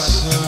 sun.